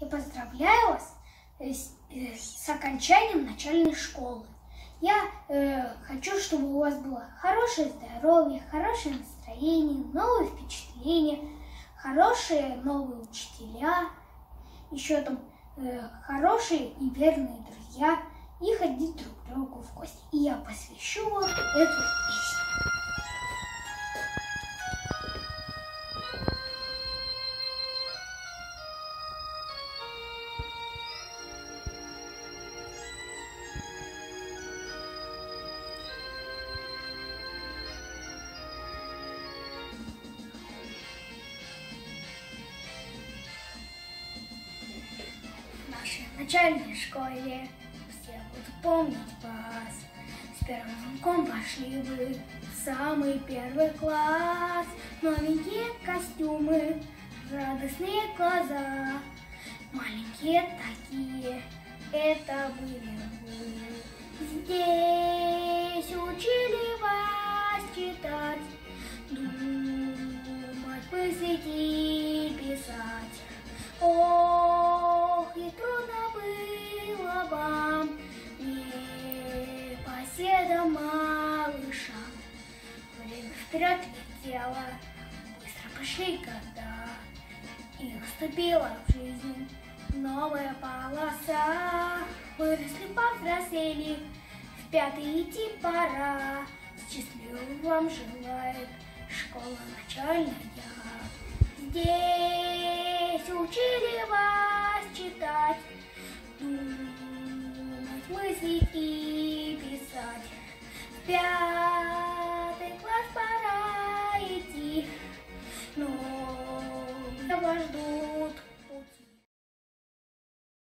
и поздравляю вас э, с, э, с окончанием начальной школы. Я э, хочу, чтобы у вас было хорошее здоровье, хорошее настроение, новые впечатления, хорошие новые учителя, еще там э, хорошие и верные друзья, и ходить друг к другу в гости. И я посвящу вам эту В начальной школе все будут помнить вас. С первым звонком пошли вы в самый первый класс. Новенькие костюмы, радостные глаза. Маленькие такие, это были вы. Здесь учили вас читать, думать, мыслить вперед летело, быстро пошли года, и наступила в жизнь новая полоса. Выросли, повзрослели, в пятый идти пора. Счастливым вам желает школа начальная. Здесь учили вас читать, думать, мыслить и писать. В nós duas.